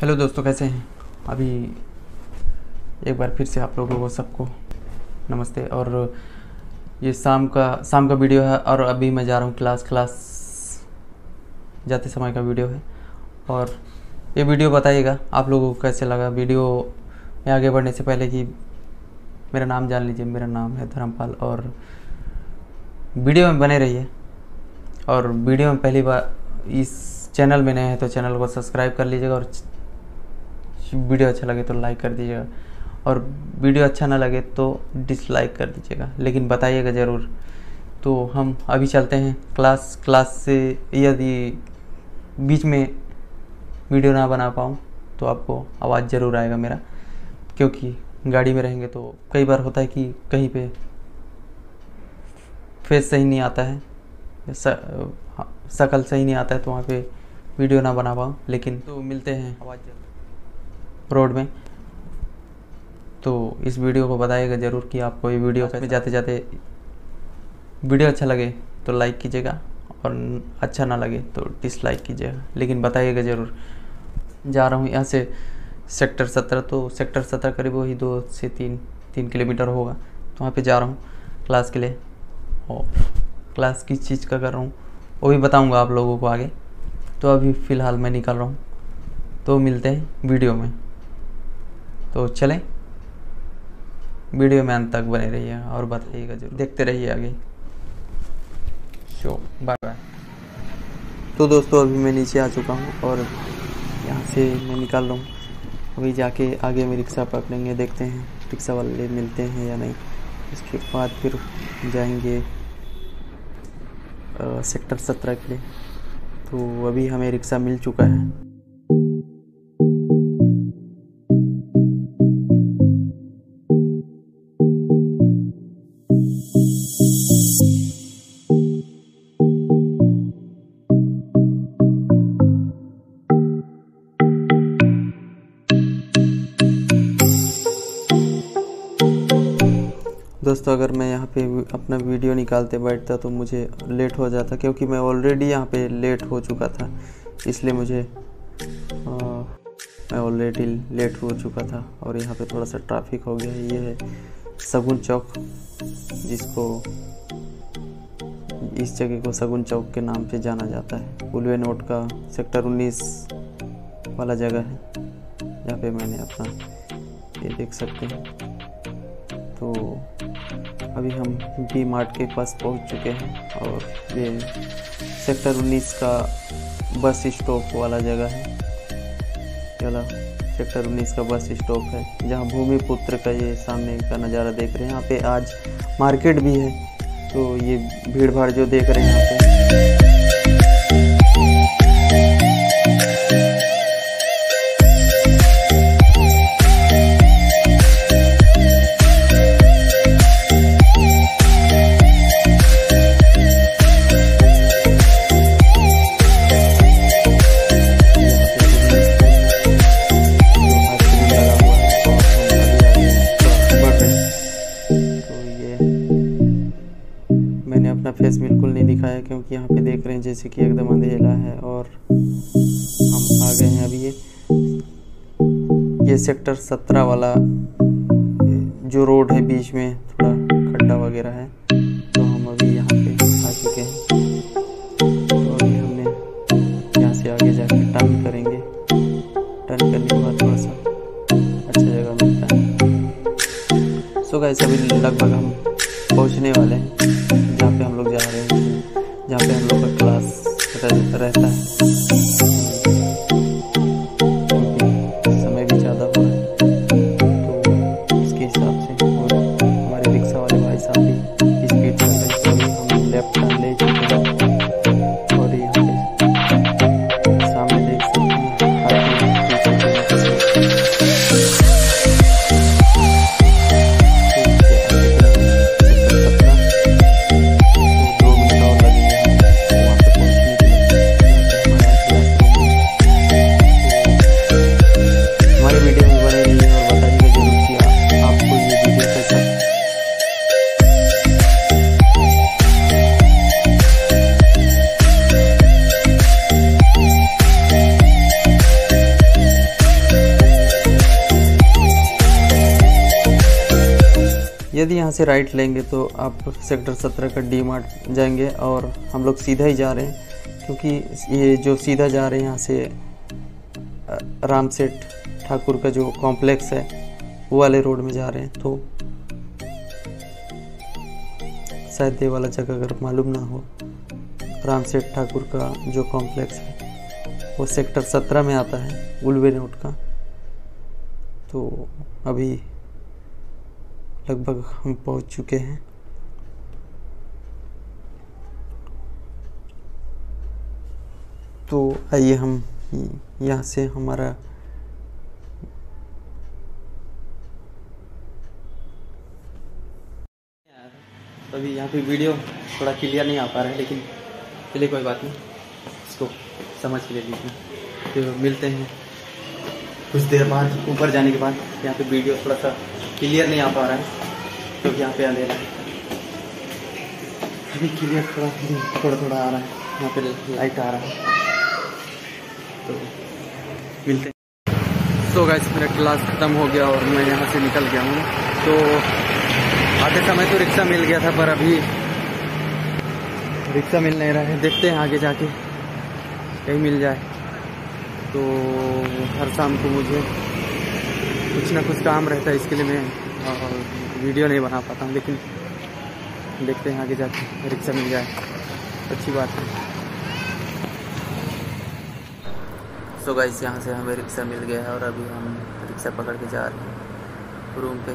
Hello दोस्तों, कैसे हैं? अभी एक बार फिर से आप लोगों को सबको नमस्ते। और ये शाम का शाम का वीडियो है और अभी मैं जा रहा हूँ क्लास क्लास जाते समय का वीडियो है। और ये वीडियो बताइएगा आप लोगों को कैसे लगा। वीडियो में आगे बढ़ने से पहले कि मेरा नाम जान लीजिए। मेरा नाम है धर्मपाल और वीडियो में बने रहिए। और वीडियो में पहली बार इस चैनल में नए हैं तो चैनल को सब्सक्राइब कर लीजिएगा और वीडियो अच्छा लगे तो लाइक कर दीजिएगा। और वीडियो अच्छा ना लगे तो डिसलाइक कर दीजिएगा। लेकिन बताइएगा ज़रूर। तो हम अभी चलते हैं क्लास क्लास से यदि बीच में वीडियो ना बना पाऊँ तो आपको आवाज़ ज़रूर आएगा मेरा। क्योंकि गाड़ी में रहेंगे तो कई बार होता है कि कहीं पे फेस सही नहीं आता है शकल सही नहीं आता है तो वहाँ पे वीडियो ना बना पाऊँ। लेकिन तो मिलते हैं। आवाज़ रोड में। तो इस वीडियो को बताइएगा ज़रूर कि आपको ये वीडियो में जाते जाते वीडियो अच्छा लगे तो लाइक कीजिएगा और अच्छा ना लगे तो डिसलाइक कीजिएगा। लेकिन बताइएगा ज़रूर। जा रहा हूँ यहाँ से सेक्टर सत्रह तो सेक्टर सत्रह करीब वही दो से तीन तीन किलोमीटर होगा। तो वहाँ पे जा रहा हूँ क्लास के लिए और क्लास किस चीज़ का कर रहा हूँ वो भी बताऊँगा आप लोगों को आगे। तो अभी फ़िलहाल मैं निकल रहा हूँ। तो मिलते हैं वीडियो में। तो चलें। वीडियो में अंत तक बने रहिए और बताइएगा ज़रूर। देखते रहिए आगे। शो बाय बाय तो दोस्तों, अभी मैं नीचे आ चुका हूँ और यहाँ से मैं निकाल रहा हूँ अभी जाके आगे में रिक्शा पकड़ेंगे, देखते हैं रिक्शा वाले मिलते हैं या नहीं। उसके बाद फिर जाएँगे सेक्टर सत्रह के लिए। तो अभी हमें रिक्शा मिल चुका है। दोस्तों अगर मैं यहाँ पे अपना वीडियो निकालते बैठता तो मुझे लेट हो जाता क्योंकि मैं ऑलरेडी यहाँ पे लेट हो चुका था इसलिए मुझे आ, मैं ऑलरेडी लेट हो चुका था और यहाँ पे थोड़ा सा ट्रैफ़िक हो गया ये है सगुन चौक जिसको इस जगह को सगुन चौक के नाम से जाना जाता है। उलवे नोट का सेक्टर 19 वाला जगह है जहाँ पे मैंने अपना ये देख सकते हैं। तो अभी हम डी मार्ट के पास पहुँच चुके हैं और ये सेक्टर 19 का बस स्टॉप वाला जगह है। चला सेक्टर 19 का बस स्टॉप है, जहाँ भूमिपुत्र का ये सामने का नज़ारा देख रहे हैं। यहाँ पे आज मार्केट भी है तो ये भीड़ भाड़ जो देख रहे हैं यहाँ पे। दिखाया क्योंकि यहाँ पे देख रहे हैं जैसे कि एकदम अंधेला है और हम आ गए हैं अभी ये ये सेक्टर सत्रह वाला, जो रोड है बीच में, थोड़ा खड्डा वगैरह है तो हम अभी यहाँ पे आ चुके हैं। तो अभी हमने यहाँ से आगे जाके टर्न करेंगे। टर्न करने के बाद थोड़ा सा अच्छा जगह मिलता है। सो गाइस अभी लगभग हम पहुँचने वाले हैं। रहता है। यदि यहाँ से राइट लेंगे तो आप सेक्टर सत्रह का डी मार्ट जाएँगे और हम लोग सीधा ही जा रहे हैं, क्योंकि ये जो सीधा जा रहे हैं यहाँ से राम सेठ ठाकुर का जो कॉम्प्लेक्स है, वो वाले रोड में जा रहे हैं तो शायद ये वाला जगह अगर मालूम ना हो राम सेठ ठाकुर का जो कॉम्प्लेक्स है, वो सेक्टर सत्रह में आता है, गुलवे रोड का। तो अभी लगभग हम पहुँच चुके हैं। तो आइए हम यहाँ से हमारा अभी यहाँ पे वीडियो थोड़ा क्लियर नहीं आ पा रहा है, लेकिन चलिए कोई बात नहीं, इसको समझ के ले लीजिए। तो मिलते हैं। कुछ देर बाद, ऊपर जाने के बाद यहाँ पे वीडियो थोड़ा सा क्लियर नहीं आ पा रहा है, क्योंकि तो यहाँ पे अंधेरा है। अभी क्लियर थोड़ा थोड़ा थोड़ा आ रहा है, यहाँ पे लाइट आ रहा है। तो मिलते हैं। सो गैस मेरा क्लास ख़त्म हो गया और मैं यहाँ से निकल गया हूँ। तो आते समय तो रिक्शा मिल गया था, पर अभी रिक्शा मिल नहीं रहा है। देखते हैं आगे जाके, कहीं मिल जाए। तो हर शाम को मुझे कुछ ना कुछ काम रहता है इसके लिए मैं वीडियो नहीं बना पाता हूँ, लेकिन देखते हैं आगे जाके, रिक्शा मिल जाए। अच्छी बात है। सो गाइस यहाँ से हमें रिक्शा मिल गया है और अभी हम रिक्शा पकड़ के जा रहे हैं रूम पे।